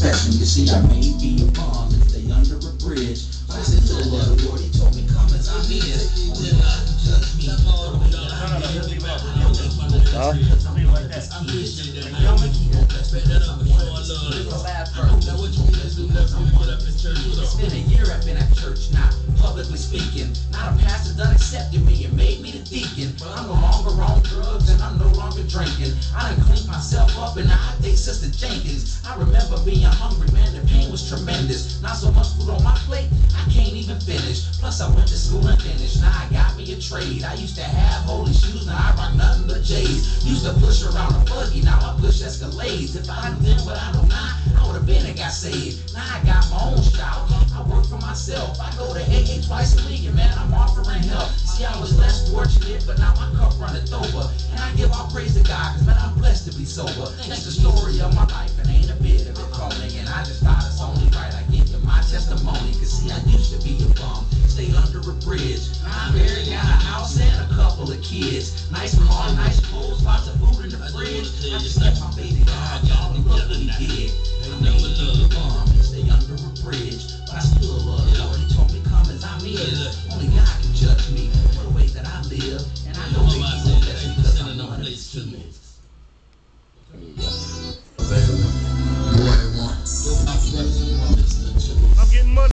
You see, I may be a bum and stay under a bridge. But I said to the Lord, Lord, he told me, come as I'm in. Only God can judge me. I. I Huh? I know that I'm. It's a. I kids. It's been a year I've been at church now, publicly speaking. Now the pastor done accepted me and made me the deacon. But I'm no longer on drugs and I'm no longer drinking. I remember being hungry, man, the pain was tremendous. Not so much food on my plate, I can't even finish. Plus I went to school and finished. Now I got me a trade. I used to have holey shoes, now I rock nothing but J's. Used to push around a buggy, now I push Escalades. If I knew then what I don't know now, I would've been and got saved. Now I got my own shop. I work for myself. I go to AA twice a week and man, I'm offering help. See, I was less fortunate, but now my cup runneth over. And I give all praise to God, cause man, I'm blessed to be sober. That's the story I used to be a bum, stayed under a bridge. I'm married, got a house and a couple of kids. Nice car, nice clothes, lots of food in the fridge. I just kept my baby God, y'all, and look what he did. I may be a bum stay under a bridge, but I still love the Lord. He told me come as I'm is. Only God can judge me for the way that I live, and I know that He won't bless me because I'm of His kids.